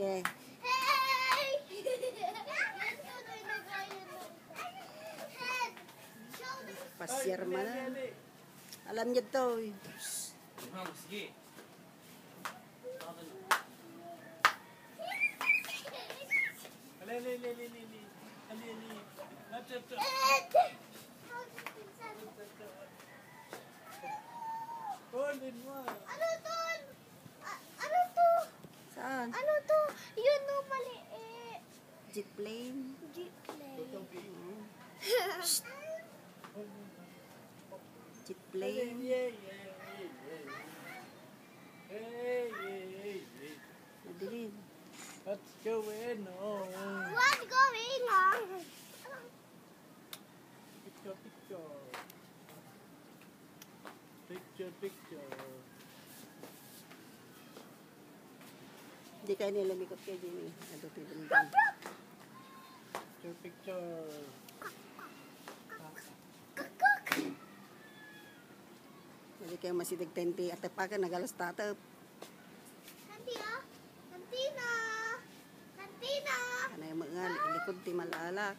Okay. Pasir mana? Alam niya to. Sige. Ano to? Ano to? Saan? Ano to? Yun no, maliit. Jeep plane. Jeep plane. Jeep plane. yeah, yeah, yeah, yeah. Hey, hey, hey, hey. Madilim. What's going on? What's going on? Picture, picture. Picture, picture. Hindi kayo nila mikot kayo din eh. Ano to din. Picture. Hindi kayo masidag tente at tapakan nagalas tatap. Kantina. Kantina. Kantina. Ano yung mga likod ti malalak.